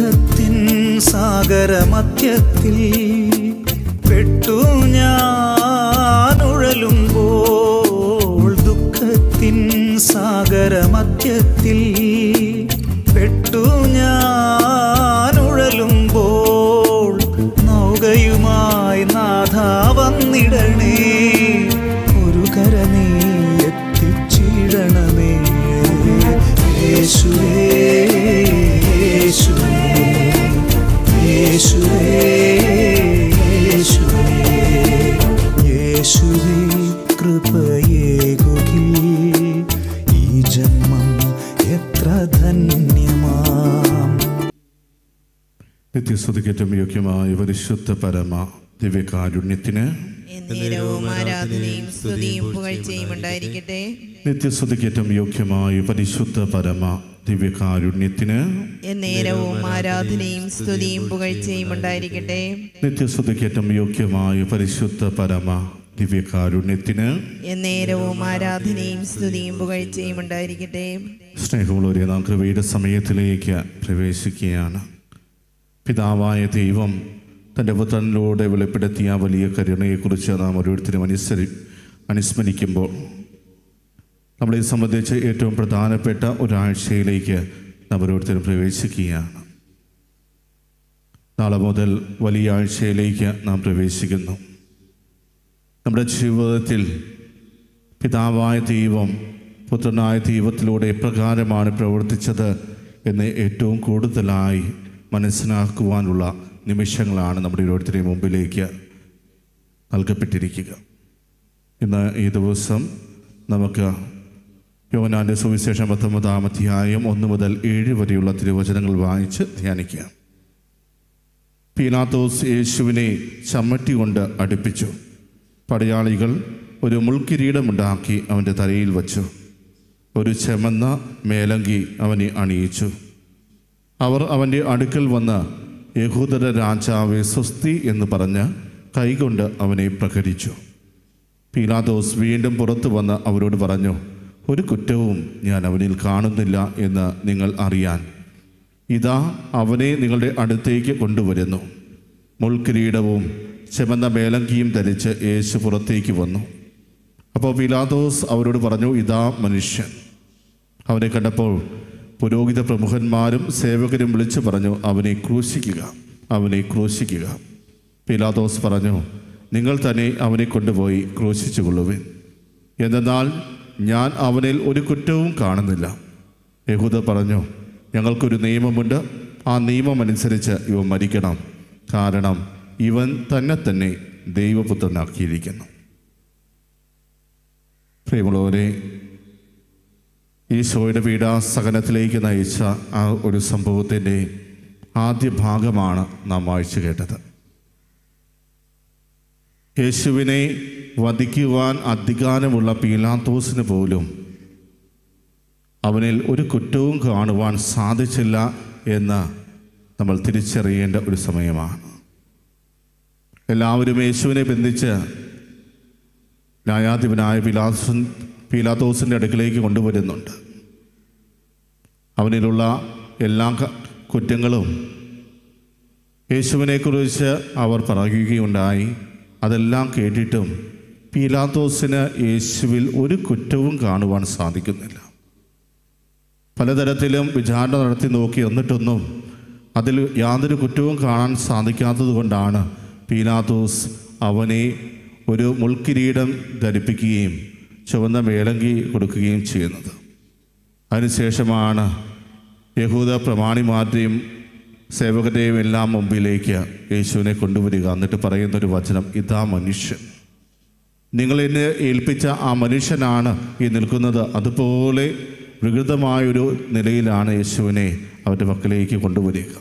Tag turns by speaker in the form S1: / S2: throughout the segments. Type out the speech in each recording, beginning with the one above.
S1: ദുഃഖത്തിൻ സാഗരമധ്യത്തിൽ പെട്ടു ഞാനുഴലുമ്പോൾ ദുഃഖത്തിൻ സാഗരമധ്യത്തിൽ പെട്ടു ഞാനുഴലുമ്പോൾ നൗകയുമായി നാഥ വന്നിടണേ. യേശുവേ
S2: യോഗ്യമായ പരിശുദ്ധ പരമ ദിവ്യകാരുണ്യത്തിന്
S3: എന്നേരവും ആരാധനയും സ്തുതിയും പുകഴ്ചയും ഉണ്ടായിരിക്കട്ടെ.
S2: നിത്യസ്തുതിക്കറ്റം യോഗ്യമായ പരിശുദ്ധ പരമ ദിവ്യകാരുണ്യത്തിന്
S3: നേരവും ആരാധനയും സ്തുതിയും പുകഴ്ചയും ഉണ്ടായിരിക്കട്ടെ.
S2: നിത്യസ്തുതിക്കറ്റം യോഗ്യമായ പരിശുദ്ധ പരമ ദിവ്യകാരുണ്യത്തിന്
S3: നേരവും ആരാധനയും സ്തുതിയും പുകഴ്ചയും ഉണ്ടായിരിക്കട്ടെ.
S2: സ്നേഹമുള്ളവരെ നാം കൃപയുടെ സമയത്തിലേക്ക് പ്രവേശിക്കുകയാണ്. പിതാവായ ദൈവം തന്റെ പുത്രനിലൂടെ വെളിപ്പെടുത്തിയ വലിയ കരുണയെക്കുറിച്ച് നാം ഓരോരുത്തരും അനുസരി അനുസ്മരിക്കുമ്പോൾ നമ്മളെ സംബന്ധിച്ച് ഏറ്റവും പ്രധാനപ്പെട്ട ഒരാഴ്ചയിലേക്ക് നാം ഓരോരുത്തരും പ്രവേശിക്കുകയാണ്. നാളെ മുതൽ വലിയ ആഴ്ചയിലേക്ക് നാം പ്രവേശിക്കുന്നു. നമ്മുടെ ജീവിതത്തിൽ പിതാവായ ദൈവം പുത്രനായ ദൈവത്തിലൂടെ എപ്രകാരമാണ് പ്രവർത്തിച്ചത് എന്ന് ഏറ്റവും കൂടുതലായി മനസ്സിലാക്കുവാനുള്ള നിമിഷങ്ങളാണ് നമ്മുടെ ഓരോരുത്തരുടെയും മുമ്പിലേക്ക് നൽകപ്പെട്ടിരിക്കുക. ഇന്ന് ഈ ദിവസം നമുക്ക് യോനാന്റെ സുവിശേഷം പത്തൊമ്പതാം അധ്യായം ഒന്ന് മുതൽ ഏഴ് വരെയുള്ള തിരുവചനങ്ങൾ വായിച്ച് ധ്യാനിക്കാം പീലാത്തോസ് യേശുവിനെ ചമ്മട്ടി കൊണ്ട് അടുപ്പിച്ചു. പടയാളികൾ ഒരു മുൾക്കിരീടമുണ്ടാക്കി അവന്റെ തലയിൽ വച്ചു. ഒരു ചെമന്ന മേലങ്കി അവനെ അണിയിച്ചു. അവർ അവന്റെ അടുക്കൽ വന്ന് യഹൂദര രാജാവെ സ്വസ്തി എന്ന് പറഞ്ഞ് കൈകൊണ്ട് അവനെ പ്രഹരിച്ചു. പീലാദോസ് വീണ്ടും പുറത്തു വന്ന് അവരോട് പറഞ്ഞു ഒരു കുറ്റവും ഞാൻ അവനിൽ കാണുന്നില്ല എന്ന് നിങ്ങൾ അറിയാൻ. ഇതാ അവനെ നിങ്ങളുടെ അടുത്തേക്ക് കൊണ്ടുവരുന്നു. മുൾക്കിരീടവും ചെമന്ന മേലങ്കിയും ധരിച്ച് യേശു പുറത്തേക്ക് വന്നു. അപ്പോൾ പീലാദോസ് അവരോട് പറഞ്ഞു ഇതാ മനുഷ്യൻ. അവനെ കണ്ടപ്പോൾ പുരോഹിത പ്രമുഖന്മാരും സേവകരും വിളിച്ചു പറഞ്ഞു അവനെ ക്രൂശിക്കുക അവനെ ക്രൂശിക്കുക. പിലാദോസ് പറഞ്ഞു നിങ്ങൾ തന്നെ അവനെ കൊണ്ടുപോയി ക്രൂശിച്ചു കൊള്ളുവിൻ എന്തെന്നാൽ ഞാൻ അവനിൽ ഒരു കുറ്റവും കാണുന്നില്ല. യഹൂദ പറഞ്ഞു ഞങ്ങൾക്കൊരു നിയമമുണ്ട്. ആ നിയമമനുസരിച്ച് ഇവ മരിക്കണം. കാരണം ഇവൻ തന്നെ തന്നെ ദൈവപുത്രനാക്കിയിരിക്കുന്നു. പ്രിയമുള്ളവരെ ഈശോയുടെ പീഡാസഹനത്തിലേക്ക് നയിച്ച ആ ഒരു സംഭവത്തിന്റെ ആദ്യ ഭാഗമാണ് നാം വായിച്ചു കേട്ടത്. യേശുവിനെ വധിക്കുവാൻ അധികാരമുള്ള പീലാത്തോസിന് പോലും അവനിൽ ഒരു കുറ്റവും കാണുവാൻ സാധിച്ചില്ല എന്ന് നമ്മൾ തിരിച്ചറിയേണ്ട ഒരു സമയമാണ്. എല്ലാവരും യേശുവിനെ ബന്ധിച്ച് ന്യായാധിപനായ പിലാസൻ പീലാത്തോസിന്റെ അടുക്കിലേക്ക് കൊണ്ടുവരുന്നുണ്ട്. അവനിലുള്ള എല്ലാ കുറ്റങ്ങളും യേശുവിനെക്കുറിച്ച് അവർ പറയുകയുണ്ടായി. അതെല്ലാം കേട്ടിട്ടും പീലാത്തോസിന് യേശുവിൽ ഒരു കുറ്റവും കാണുവാൻ സാധിക്കുന്നില്ല. പലതരത്തിലും വിചാരണ നടത്തി നോക്കി എന്നിട്ടൊന്നും അതിൽ യാതൊരു കുറ്റവും കാണാൻ സാധിക്കാത്തത് കൊണ്ടാണ് പീലാത്തോസ് അവനെ ഒരു മുൾക്കിരീടം ധരിപ്പിക്കുകയും ചുവന്ന മേലങ്കി കൊടുക്കുകയും ചെയ്യുന്നത്. അതിനുശേഷമാണ് യഹൂദ പ്രമാണിമാരുടെയും സേവകരുടെയും എല്ലാം മുമ്പിലേക്ക് യേശുവിനെ കൊണ്ടുവരിക. എന്നിട്ട് പറയുന്നൊരു വചനം ഇതാ മനുഷ്യൻ. നിങ്ങൾ എന്നെ ഏൽപ്പിച്ച ആ മനുഷ്യനാണ് ഈ നിൽക്കുന്നത്. അതുപോലെ വികൃതമായൊരു നിലയിലാണ് യേശുവിനെ അവരുടെ മക്കളിലേക്ക് കൊണ്ടുവരിക.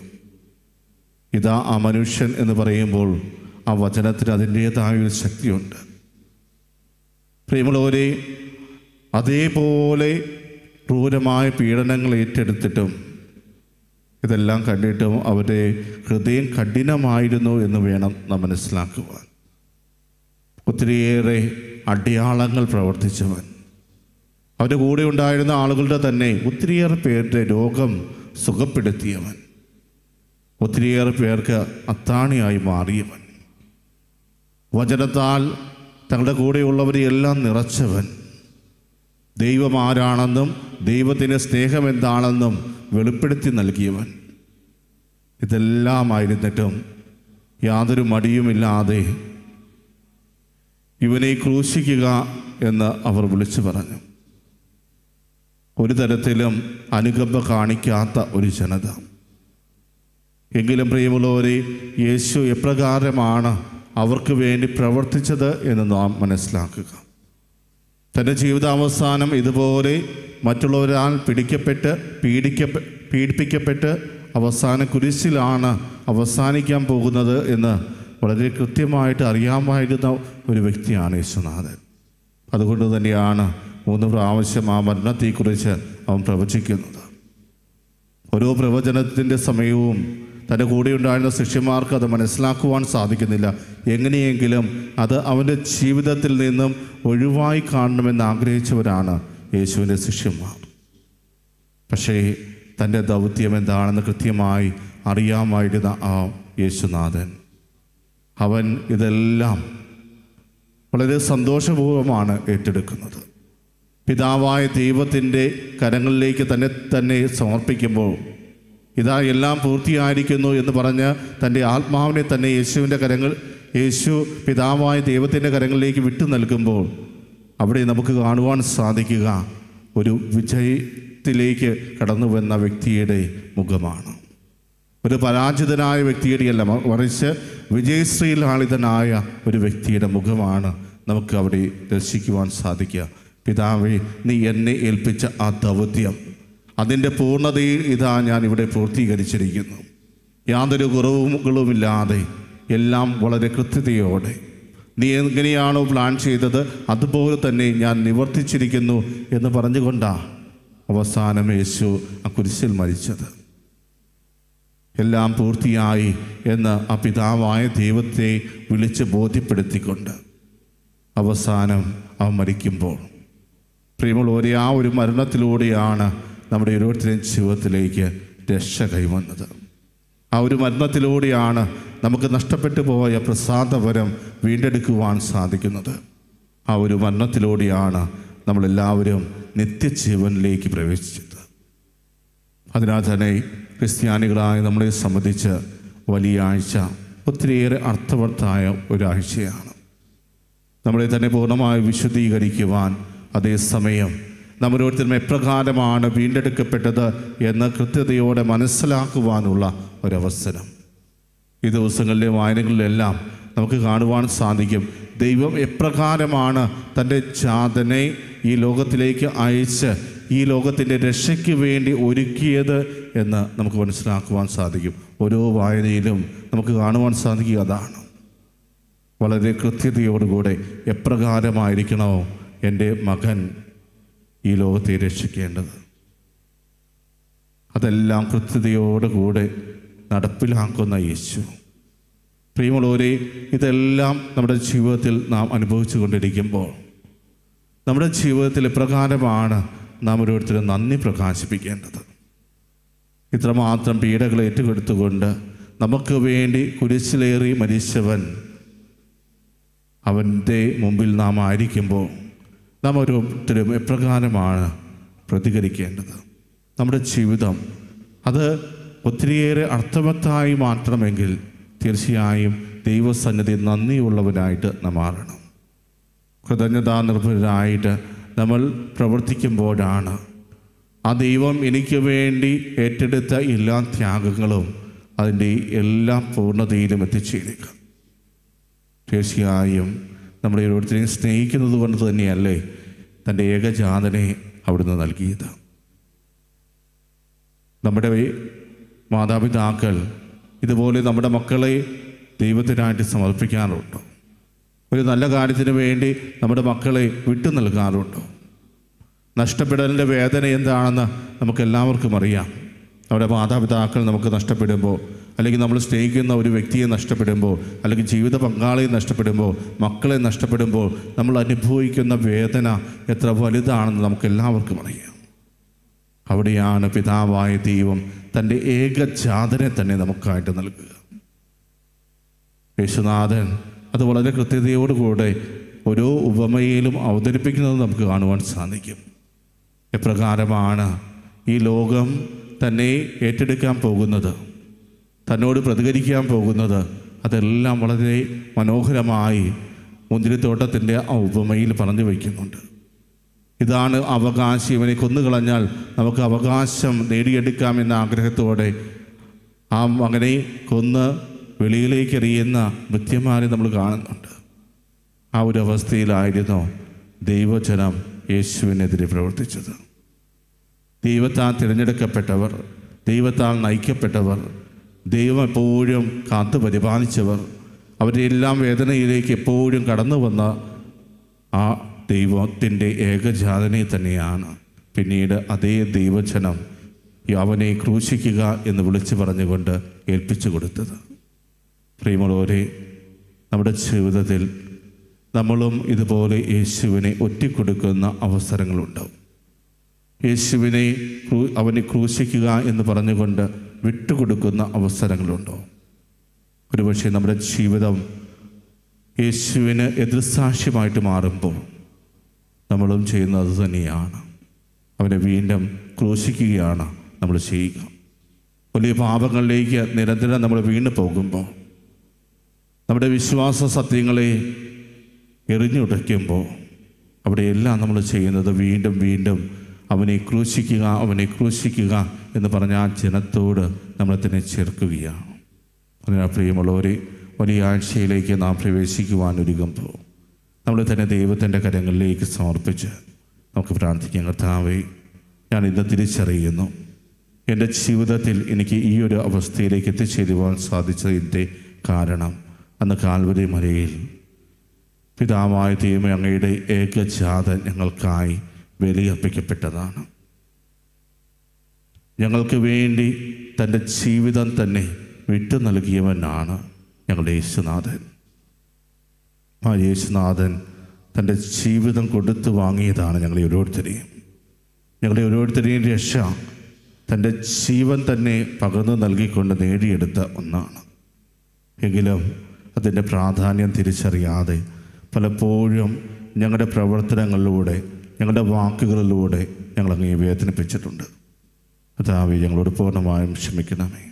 S2: ഇതാ ആ മനുഷ്യൻ എന്ന് പറയുമ്പോൾ ആ വചനത്തിന് അതിന്റേതായൊരു ശക്തിയുണ്ട്. പ്രിയമുള്ളവരെ അതേപോലെ ക്രൂരമായ പീഡനങ്ങൾ ഏറ്റെടുത്തിട്ടും ഇതെല്ലാം കണ്ടിട്ടും അവരുടെ ഹൃദയം കഠിനമായിരുന്നു എന്ന് വേണം നാം മനസ്സിലാക്കുവാൻ. ഒത്തിരിയേറെ അടയാളങ്ങൾ പ്രവർത്തിച്ചവൻ. അവന്റെ കൂടെ ഉണ്ടായിരുന്ന ആളുകളുടെ തന്നെ ഒത്തിരിയേറെ പേരുടെ രോഗം സുഖപ്പെടുത്തിയവൻ. ഒത്തിരിയേറെ പേർക്ക് അത്താണിയായി മാറിയവൻ. വചനത്താൽ തങ്ങളുടെ കൂടെയുള്ളവരെ എല്ലാം നിറച്ചവൻ. ദൈവം ആരാണെന്നും ദൈവത്തിന്റെ സ്നേഹം എന്താണെന്നും വെളിപ്പെടുത്തി നൽകിയവൻ. ഇതെല്ലാമായിരുന്നിട്ടും യാതൊരു മടിയുമില്ലാതെ ഇവനെ ക്രൂശിക്കുക എന്ന് അവർ വിളിച്ചു പറഞ്ഞു. ഒരു തരത്തിലും അനുകമ്പ കാണിക്കാത്ത ഒരു ജനത. എങ്കിലും പ്രിയമുള്ളവരെ യേശു എപ്രകാരമാണ് അവർക്ക് വേണ്ടി പ്രവർത്തിച്ചത് എന്ന് നാം മനസ്സിലാക്കുക. തന്റെ ജീവിതാവസാനം ഇതുപോലെ മറ്റുള്ളവരാൽ പിടിക്കപ്പെട്ട് പീഡിക്ക പീഡിപ്പിക്കപ്പെട്ട് അവസാന കുരിശിലാണ് അവസാനിക്കാൻ പോകുന്നത് എന്ന് വളരെ കൃത്യമായിട്ട് അറിയാമായിരുന്ന ഒരു വ്യക്തിയാണ് യേശുനാഥൻ. അതുകൊണ്ട് തന്നെയാണ് മൂന്ന് പ്രാവശ്യം ആ മരണത്തെക്കുറിച്ച് അവൻ പ്രവചിക്കുന്നത്. ഓരോ പ്രവചനത്തിന്റെ സമയവും തന്റെ കൂടെ ഉണ്ടായിരുന്ന ശിഷ്യന്മാർക്ക് അത് മനസ്സിലാക്കുവാൻ സാധിക്കുന്നില്ല. എങ്ങനെയെങ്കിലും അത് അവന്റെ ജീവിതത്തിൽ നിന്നും ഒഴിവായി കാണണമെന്ന് ആഗ്രഹിച്ചവരാണ് യേശുവിന്റെ ശിഷ്യന്മാർ. പക്ഷേ തന്റെ ദൗത്യം എന്താണെന്ന് കൃത്യമായി അറിയാമായിരുന്ന ആ യേശുനാഥൻ അവൻ ഇതെല്ലാം വളരെ സന്തോഷപൂർവമാണ് ഏറ്റെടുക്കുന്നത്. പിതാവായ ദൈവത്തിന്റെ കരങ്ങളിലേക്ക് തന്നെ തന്നെ സമർപ്പിക്കുമ്പോൾ ഇതാ എല്ലാം പൂർത്തിയായിരിക്കുന്നു എന്ന് പറഞ്ഞ് തന്റെ ആത്മാവിനെ തന്നെ യേശുവിന്റെ കരങ്ങൾ യേശു പിതാവായ ദൈവത്തിന്റെ കരങ്ങളിലേക്ക് വിട്ടു നൽകുമ്പോൾ അവിടെ നമുക്ക് കാണുവാൻ സാധിക്കുക. ഒരു വിജയത്തിലേക്ക് കടന്നു വന്ന വ്യക്തിയുടെ മുഖമാണ്. ഒരു പരാജിതനായ വ്യക്തിയുടെയല്ല മറിച്ച് വിജയശ്രീലാളിതനായ ഒരു വ്യക്തിയുടെ മുഖമാണ് നമുക്ക് അവിടെ ദർശിക്കുവാൻ സാധിക്കുക. പിതാവേ നീ എന്നെ ഏൽപ്പിച്ച ആ ദൗത്യം അതിന്റെ പൂർണതയിൽ ഇതാ ഞാൻ ഇവിടെ പൂർത്തീകരിച്ചിരിക്കുന്നു. യാതൊരു കുറവുകളുമില്ലാതെ എല്ലാം വളരെ കൃത്യതയോടെ. നീ എങ്ങനെയാണോ പ്ലാൻ ചെയ്തത് അതുപോലെ തന്നെ ഞാൻ നിവർത്തിച്ചിരിക്കുന്നു എന്ന് പറഞ്ഞുകൊണ്ടാണ് അവസാനം യേശു ആ കുരിശിൽ മരിച്ചത്. എല്ലാം പൂർത്തിയായി എന്ന് ആ പിതാവായ ദൈവത്തെ വിളിച്ച് ബോധ്യപ്പെടുത്തിക്കൊണ്ട് അവസാനം അവൻ മരിക്കുമ്പോൾ. പ്രിയമുള്ളവരെ ആ ഒരു മരണത്തിലൂടെയാണ് നമ്മുടെ ഓരോരുത്തരുടെയും ജീവിതത്തിലേക്ക് രക്ഷ കൈവന്നത്. ആ ഒരു മരണത്തിലൂടെയാണ് നമുക്ക് നഷ്ടപ്പെട്ടു പോയ പ്രസാദപരം വീണ്ടെടുക്കുവാൻ സാധിക്കുന്നത്. ആ ഒരു മരണത്തിലൂടെയാണ് നമ്മളെല്ലാവരും നിത്യജീവനിലേക്ക് പ്രവേശിച്ചത്. അതിനാൽ തന്നെ ക്രിസ്ത്യാനികളായ നമ്മളെ സംബന്ധിച്ച് വലിയ ആഴ്ച ഒത്തിരിയേറെ അർത്ഥവത്തായ ഒരാഴ്ചയാണ്. നമ്മളെ തന്നെ പൂർണമായി വിശുദ്ധീകരിക്കുവാൻ അതേസമയം നമ്മൾ ഓരോരുത്തരും എപ്രകാരമാണ് വീണ്ടെടുക്കപ്പെട്ടത് എന്ന് കൃത്യതയോടെ മനസ്സിലാക്കുവാനുള്ള ഒരവസരം. ഈ ദിവസങ്ങളിലെ വായനകളിലെല്ലാം നമുക്ക് കാണുവാൻ സാധിക്കും ദൈവം എപ്രകാരമാണ് തന്റെ ജാതനെ ഈ ലോകത്തിലേക്ക് അയച്ച് ഈ ലോകത്തിന്റെ രക്ഷയ്ക്ക് വേണ്ടി ഒരുക്കിയത് എന്ന് നമുക്ക് മനസ്സിലാക്കുവാൻ സാധിക്കും. ഓരോ വായനയിലും നമുക്ക് കാണുവാൻ സാധിക്കുക അതാണ്. വളരെ കൃത്യതയോടുകൂടെ എപ്രകാരമായിരിക്കണോ എന്റെ മകൻ ഈ ലോകത്തെ രക്ഷിക്കേണ്ടത്. അതെല്ലാം കൃത്യതയോടുകൂടെ നടപ്പിലാക്കുന്ന യേശു. പ്രിയമുള്ളവരെ ഇതെല്ലാം നമ്മുടെ ജീവിതത്തിൽ നാം അനുഭവിച്ചു കൊണ്ടിരിക്കുമ്പോൾ നമ്മുടെ ജീവിതത്തിൽ പ്രകാരമാണ് നാം ഓരോരുത്തരും നന്ദി പ്രകാശിപ്പിക്കേണ്ടത്. ഇത്രമാത്രം പീഡകൾ ഏറ്റുകൊടുത്തുകൊണ്ട് നമുക്ക് വേണ്ടി കുരിശിലേറി മരിച്ചവൻ അവന്റെ മുമ്പിൽ നാം ആയിരിക്കുമ്പോൾ നാം ഓരോരുത്തരും എപ്രകാരമാണ് പ്രതികരിക്കേണ്ടത്. നമ്മുടെ ജീവിതം അത് ഒത്തിരിയേറെ അർത്ഥവത്തായി മാറ്റണമെങ്കിൽ തീർച്ചയായും ദൈവസന്നിധി നന്ദിയുള്ളവരായിട്ട് നാം മാറണം. കൃതജ്ഞതാ നിർഭരായിട്ട് നമ്മൾ പ്രവർത്തിക്കുമ്പോഴാണ് ആ ദൈവം എനിക്ക് വേണ്ടി ഏറ്റെടുത്ത എല്ലാ ത്യാഗങ്ങളും അതിന്റെ എല്ലാ പൂർണതയിലും എത്തിച്ചേരുക. തീർച്ചയായും നമ്മളെ ഓരോരുത്തരെയും സ്നേഹിക്കുന്നത് കൊണ്ട് തന്നെയല്ലേ തന്റെ ഏകജാതനെ അവിടുന്ന് നൽകിയത്. നമ്മുടെ മാതാപിതാക്കൾ ഇതുപോലെ നമ്മുടെ മക്കളെ ദൈവത്തിനായിട്ട് സമർപ്പിക്കാറുണ്ടോ. ഒരു നല്ല കാര്യത്തിന് വേണ്ടി നമ്മുടെ മക്കളെ വിട്ടു നൽകാറുണ്ടോ. നഷ്ടപ്പെടലിന്റെ വേദന എന്താണെന്ന് നമുക്ക് എല്ലാവർക്കും അറിയാം. നമ്മുടെ മാതാപിതാക്കൾ നമുക്ക് നഷ്ടപ്പെടുമ്പോൾ അല്ലെങ്കിൽ നമ്മൾ സ്നേഹിക്കുന്ന ഒരു വ്യക്തിയെ നഷ്ടപ്പെടുമ്പോൾ അല്ലെങ്കിൽ ജീവിത പങ്കാളിയെ നഷ്ടപ്പെടുമ്പോൾ മക്കളെ നഷ്ടപ്പെടുമ്പോൾ നമ്മൾ അനുഭവിക്കുന്ന വേദന എത്ര വലുതാണെന്ന് നമുക്ക് എല്ലാവർക്കും അറിയാം. അവിടെയാണ് പിതാവായ ദൈവം തന്റെ ഏകജാതനെ തന്നെ നമുക്കായിട്ട് നൽകുക. യേശുനാഥൻ അത് വളരെ കൃത്യതയോടുകൂടെ ഓരോ ഉപമയിലും അവതരിപ്പിക്കുന്നത് നമുക്ക് കാണുവാൻ സാധിക്കും. എപ്രകാരമാണ് ഈ ലോകം തന്നെ ഏറ്റെടുക്കാൻ പോകുന്നത്? തന്നോട് പ്രതികരിക്കാൻ പോകുന്നത് അതെല്ലാം വളരെ മനോഹരമായി മുന്തിരിത്തോട്ടത്തിന്റെ ആ ഉപമയിൽ പറഞ്ഞു വയ്ക്കുന്നുണ്ട്. ഇതാണ് അവകാശം. ഇവനെ കൊന്നുകളഞ്ഞാൽ നമുക്ക് അവകാശം നേടിയെടുക്കാമെന്ന ആഗ്രഹത്തോടെ ആ മകനെ കൊന്ന് വെളിയിലേക്ക് എറിയുന്ന വൃത്യമാരെ നമ്മൾ കാണുന്നുണ്ട്. ആ ഒരു അവസ്ഥയിലായിരുന്നു ദൈവജനം യേശുവിനെതിരെ പ്രവർത്തിച്ചത്. ദൈവത്താൽ തിരഞ്ഞെടുക്കപ്പെട്ടവർ ദൈവത്താൽ നയിക്കപ്പെട്ടവർ ദൈവം എപ്പോഴും കാത്തു പരിപാലിച്ചവർ. അവരുടെ എല്ലാം വേദനയിലേക്ക് എപ്പോഴും കടന്നു വന്ന ആ ദൈവത്തിന്റെ ഏകജാതനെ തന്നെയാണ്. പിന്നീട് അതേ ദൈവജനം അവനെ ക്രൂശിക്കുക എന്ന് വിളിച്ചു പറഞ്ഞുകൊണ്ട് ഏൽപ്പിച്ചു കൊടുത്തത്. പ്രിയമുള്ളവരെ നമ്മുടെ ജീവിതത്തിൽ നമ്മളും ഇതുപോലെ യേശുവിനെ ഒറ്റിക്കൊടുക്കുന്ന അവസരങ്ങളുണ്ടാവും. യേശുവിനെ അവനെ ക്രൂശിക്കുക എന്ന് പറഞ്ഞുകൊണ്ട് വിട്ടുകൊടുക്കുന്ന അവസരങ്ങളുണ്ടോ? ഒരുപക്ഷെ നമ്മുടെ ജീവിതം യേശുവിന് എതിർസാക്ഷ്യമായിട്ട് മാറുമ്പോൾ നമ്മളും ചെയ്യുന്നത് തന്നെയാണ്. അവനെ വീണ്ടും ക്രൂശിക്കുകയാണ് നമ്മൾ ചെയ്യുക. വലിയ പാപങ്ങളിലേക്ക് നിരന്തരം നമ്മൾ വീണ് പോകുമ്പോൾ നമ്മുടെ വിശ്വാസ സത്യങ്ങളെ എറിഞ്ഞുടയ്ക്കുമ്പോൾ അവിടെയെല്ലാം നമ്മൾ ചെയ്യുന്നത് വീണ്ടും വീണ്ടും അവനെ ക്രൂശിക്കുക അവനെ ക്രൂശിക്കുക എന്ന് പറഞ്ഞ ആ ജനത്തോട് നമ്മളെ തന്നെ ചേർക്കുകയാണ്. അതിനാൽ പ്രിയമുള്ളവരെ വലിയ ആഴ്ചയിലേക്ക് നാം പ്രവേശിക്കുവാൻ ഒരുങ്ങുമ്പോൾ നമ്മൾ തന്നെ ദൈവത്തിന്റെ കരങ്ങളിലേക്ക് സമർപ്പിച്ച് നമുക്ക് പ്രാർത്ഥിക്കാം. കർത്താവേ ഞാൻ ഇന്ന് തിരിച്ചറിയുന്നു എന്റെ ജീവിതത്തിൽ എനിക്ക് ഈ ഒരു അവസ്ഥയിലേക്ക് എത്തിച്ചേരുവാൻ സാധിച്ചതിന്റെ കാരണം. അന്ന് കാൽവരി മലയിൽ പിതാവായ ദൈവം അങ്ങയുടെ ഏകജാതൻ ഞങ്ങൾക്കായി ബലിയർപ്പിക്കപ്പെട്ടതാണ്. ഞങ്ങൾക്ക് വേണ്ടി തന്റെ ജീവിതം തന്നെ വിട്ടു നൽകിയവനാണ് ഞങ്ങളുടെ യേശുനാഥൻ. ആ യേശുനാഥൻ തന്റെ ജീവിതം കൊടുത്തു വാങ്ങിയതാണ് ഞങ്ങളെ ഓരോരുത്തരെയും. ഞങ്ങളെ ഓരോരുത്തരെയും രക്ഷ തന്റെ ജീവൻ തന്നെ പകർന്നു നൽകിക്കൊണ്ട് നേടിയെടുത്ത ഒന്നാണ്. എങ്കിലും അതിന്റെ പ്രാധാന്യം തിരിച്ചറിയാതെ പലപ്പോഴും ഞങ്ങളുടെ പ്രവർത്തനങ്ങളിലൂടെ ഞങ്ങളുടെ വാക്കുകളിലൂടെ ഞങ്ങൾ അങ്ങേ വേദനിപ്പിച്ചിട്ടുണ്ട്. അതാവി ഞങ്ങളോട് പൂർണമായും ക്ഷമിക്കണമേ.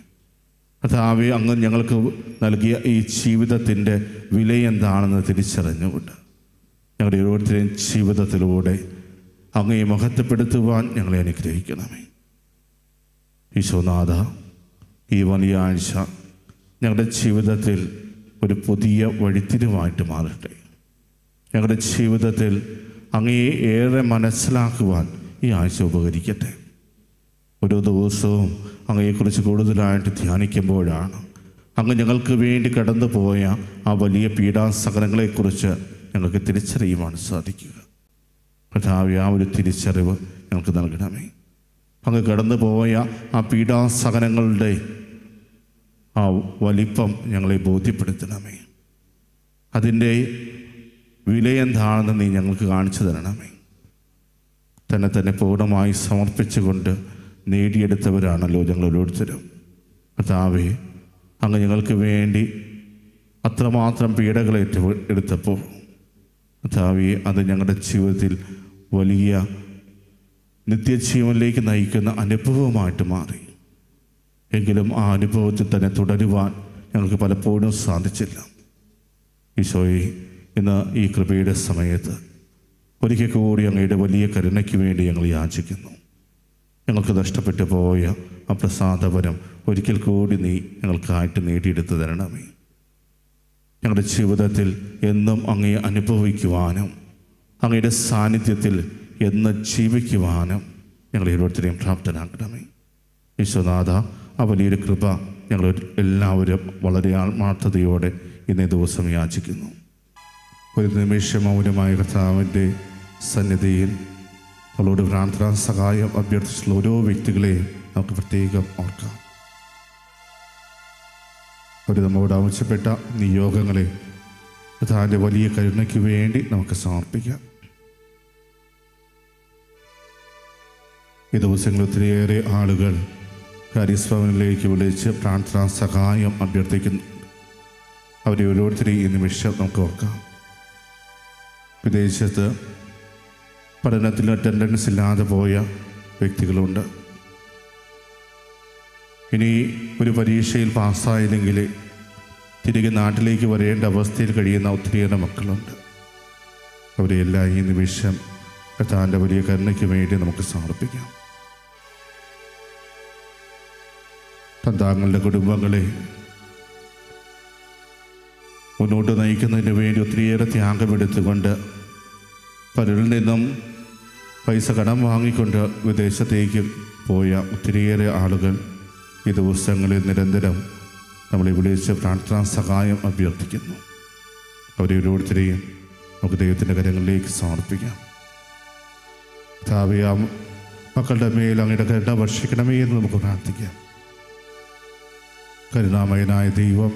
S2: അതാവി അങ്ങ് ഞങ്ങൾക്ക് നൽകിയ ഈ ജീവിതത്തിന്റെ വില എന്താണെന്ന് തിരിച്ചറിഞ്ഞുകൊണ്ട് ഞങ്ങളുടെ ഓരോരുത്തരെയും ജീവിതത്തിലൂടെ അങ്ങയെ മഹത്വപ്പെടുത്തുവാൻ ഞങ്ങളെ അനുഗ്രഹിക്കണമേ. ഈശോനാഥ ഈ വലിയ ആഴ്ച ഞങ്ങളുടെ ജീവിതത്തിൽ ഒരു പുതിയ വഴിത്തിരിവായിട്ട് മാറട്ടെ. ഞങ്ങളുടെ ജീവിതത്തിൽ അങ്ങയെ ഏറെ മനസ്സിലാക്കുവാൻ ഈ ആഴ്ച ഉപകരിക്കട്ടെ. ഓരോ ദിവസവും അങ്ങയെക്കുറിച്ച് കൂടുതലായിട്ട് ധ്യാനിക്കുമ്പോഴാണ് അങ്ങ് ഞങ്ങൾക്ക് വേണ്ടി കടന്നു പോയ ആ വലിയ പീഡാസകലങ്ങളെക്കുറിച്ച് ഞങ്ങൾക്ക് തിരിച്ചറിയുവാൻ സാധിക്കുക. കഥാവി ആ ഒരു തിരിച്ചറിവ് ഞങ്ങൾക്ക് നൽകണമേ. അങ്ങ് കടന്നു പോയ ആ പീഡാസഹനങ്ങളുടെ ആ വലിപ്പം ഞങ്ങളെ ബോധ്യപ്പെടുത്തണമേ. അതിന്റെ എന്താണെന്ന് നീ ഞങ്ങൾക്ക് കാണിച്ചു തരണമേ. തന്നെ തന്നെ പൂർണമായി സമർപ്പിച്ചുകൊണ്ട് നേടിയെടുത്തവരാണല്ലോ ഞങ്ങൾ ഓരോരുത്തരും കർത്താവേ അങ്ങ് ഞങ്ങൾക്ക് വേണ്ടി അത്രമാത്രം പീഡകളേറ്റ് എടുത്തപ്പോൾ കർത്താവെ അത് ഞങ്ങളുടെ ജീവിതത്തിൽ വലിയ നിത്യജീവനിലേക്ക് നയിക്കുന്ന അനുഭവമായിട്ട് മാറി. എങ്കിലും ആ അനുഭവത്തിൽ തന്നെ തുടരുവാൻ ഞങ്ങൾക്ക് പലപ്പോഴും സാധിച്ചില്ല. ഈശോയെ ഇന്ന് ഈ കൃപയുടെ സമയത്ത് ഒരിക്കൽ കൂടി അങ്ങയുടെ വലിയ കരുണയ്ക്ക് വേണ്ടി ഞങ്ങൾ യാചിക്കുന്നു. ഞങ്ങൾക്ക് നഷ്ടപ്പെട്ടു പോയ ആ പ്രസാദപരം ഒരിക്കൽ കൂടി നീ ഞങ്ങൾക്കായിട്ട് നേടിയെടുത്ത് തരണമേ. ഞങ്ങളുടെ ജീവിതത്തിൽ എന്നും അങ്ങയെ അനുഭവിക്കുവാനും അങ്ങയുടെ സാന്നിധ്യത്തിൽ എന്ന് ജീവിക്കുവാനും ഞങ്ങൾ ഓരോരുത്തരെയും പ്രാപ്തനാക്കണമേ. വിശ്വനാഥ ആ വലിയൊരു കൃപ ഞങ്ങൾ എല്ലാവരും വളരെ ആത്മാർത്ഥതയോടെ ഇന്നേ ദിവസം യാചിക്കുന്നു. ഒരു നിമിഷം മൗനമായ കർത്താവിന്റെ സന്നിധിയിൽ അവളോട് പ്രാർത്ഥനാ സഹായം അഭ്യർത്ഥിച്ചുള്ള ഓരോ വ്യക്തികളെയും നമുക്ക് പ്രത്യേകം ഓർക്കാം. അവർ നമ്മോട് ആവശ്യപ്പെട്ട നിയോഗങ്ങളെ കർത്താവിന്റെ വലിയ കരുണയ്ക്ക് വേണ്ടി നമുക്ക് സമർപ്പിക്കാം. ഈ ദിവസങ്ങളിൽ ഒത്തിരിയേറെ ആളുകൾ കാര്യസ്ഭവനിലേക്ക് വിളിച്ച് പ്രാർത്ഥനാ സഹായം അഭ്യർത്ഥിക്കുന്നു. അവരെ ഓരോരുത്തരെയും ഈ നിമിഷം നമുക്ക് ഓർക്കാം. വിദേശത്ത് പഠനത്തിൽ അറ്റൻഡൻസ് ഇല്ലാതെ പോയ വ്യക്തികളുണ്ട്. ഇനി ഒരു പരീക്ഷയിൽ പാസ്സായില്ലെങ്കിൽ തിരികെ നാട്ടിലേക്ക് വരേണ്ട അവസ്ഥയിൽ കഴിയുന്ന ഒത്തിരിയേറെ മക്കളുണ്ട്. അവരെല്ലാം ഈ നിമിഷം കഥാന്റെ വലിയ കരുണയ്ക്ക് വേണ്ടി നമുക്ക് സമർപ്പിക്കാം. തന്താങ്ങളുടെ കുടുംബങ്ങളെ മുന്നോട്ട് നയിക്കുന്നതിന് വേണ്ടി ഒത്തിരിയേറെ ത്യാഗമെടുത്തുകൊണ്ട് പലരിൽ നിന്നും പൈസ കടം വാങ്ങിക്കൊണ്ട് വിദേശത്തേക്ക് പോയ ഒത്തിരിയേറെ ആളുകൾ ഈ ദിവസങ്ങളിൽ നിരന്തരം നമ്മളെ വിളിച്ച് പ്രാർത്ഥനാ സഹായം അഭ്യർത്ഥിക്കുന്നു. അവരെ ഓരോരുത്തരെയും നമുക്ക് ദൈവത്തിന്റെ കരങ്ങളിലേക്ക് സമർപ്പിക്കാം. താവിയാം മക്കളുടെ മേൽ അങ്ങയുടെ കരുണ വർഷിക്കണമേ എന്ന് നമുക്ക് പ്രാർത്ഥിക്കാം. കരുണാമയനായ ദൈവം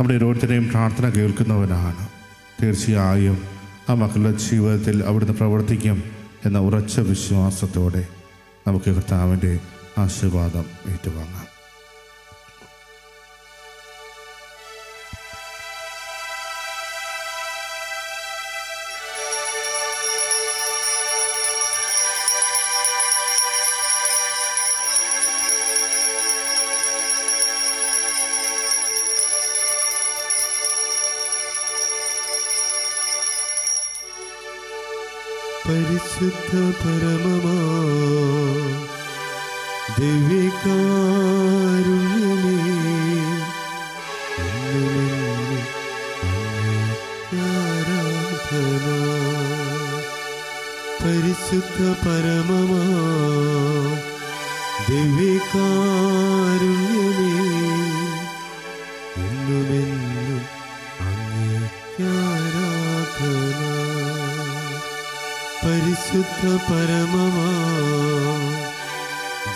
S2: നമ്മുടെ ഓരോരുത്തരെയും പ്രാർത്ഥന കേൾക്കുന്നവനാണ്. തീർച്ചയായും ആ മക്കളുടെ ജീവിതത്തിൽ അവിടുന്ന് പ്രവർത്തിക്കും എന്ന ഉറച്ച വിശ്വാസത്തോടെ നമുക്ക് കർത്താവിന്റെ ആശീർവാദം ഏറ്റുവാങ്ങാം.
S4: सिद्धपरमा दिव्यकारुण्यमे आराधना परिशुद्धपरमा दिव्यकारुण्यमे सुख परममा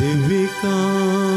S4: दिव्यकारुण्य